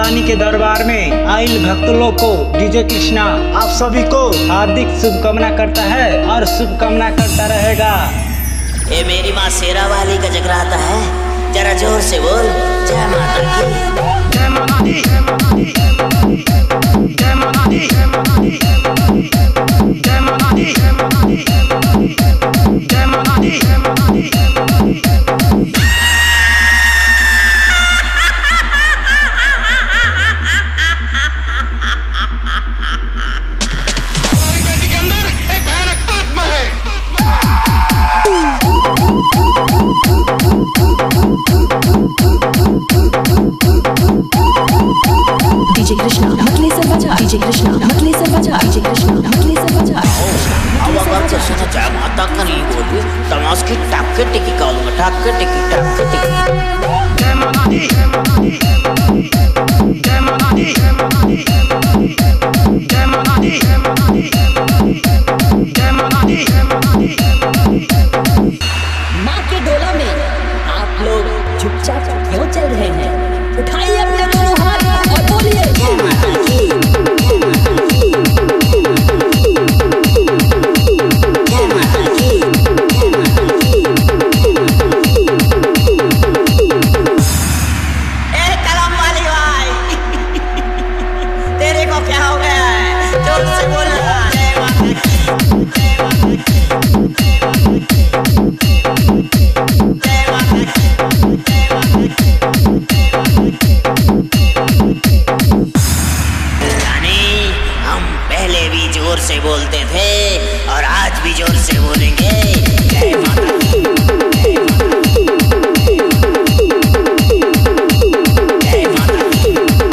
दरबार में आयल भक्त लोग को डीजे कृष्णा आप सभी को हार्दिक शुभकामना करता है और शुभकामना करता रहेगा। ये मेरी माँ शेरा वाली का जगराता है। जरा ज़ोर से बोल। जय माता की। जय माता की जय माता की जय माता दी माँ के डोला में आप लोग चुपचाप क्यों चल रहे हैं? उठाइए अपने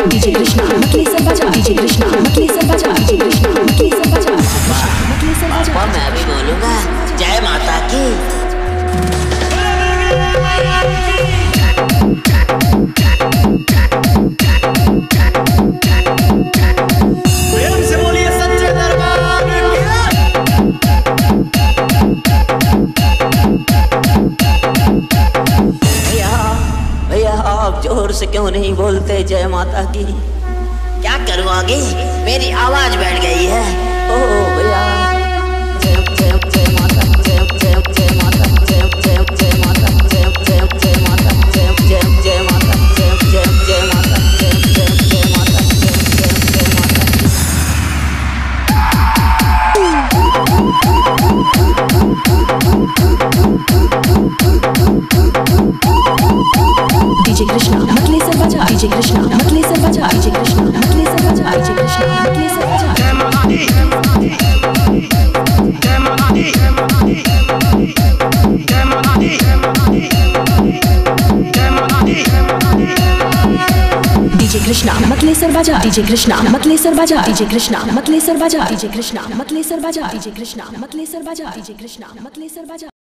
DJ Krishna, DJ Krishna. पापा मैं भी बोलूँगा जय माता की। से बोलिए सच्चे दरबार भैया भैया आप ज़ोर से क्यों नहीं बोलते जय माता की? क्या करूँ आगे? मेरी आवाज़ बैठ गई है। डीजे कृष्णा मतलेसर बजा जय माता दी जय माता दी जय कृष्णा, मतलेसर बाजा, डीजे कृष्णा मतले मतलेसर बाजा, डीजे कृष्णा मतले मतलेसर बाजा, डीजे कृष्णा मतले सर बाजा, डीजे कृष्णा मतले सर बाजा, डीजे कृष्णा, मतलेसर बजा।